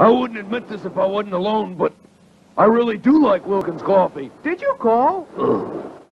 I wouldn't admit this if I wasn't alone, but I really do like Wilkins coffee. Did you call? Ugh.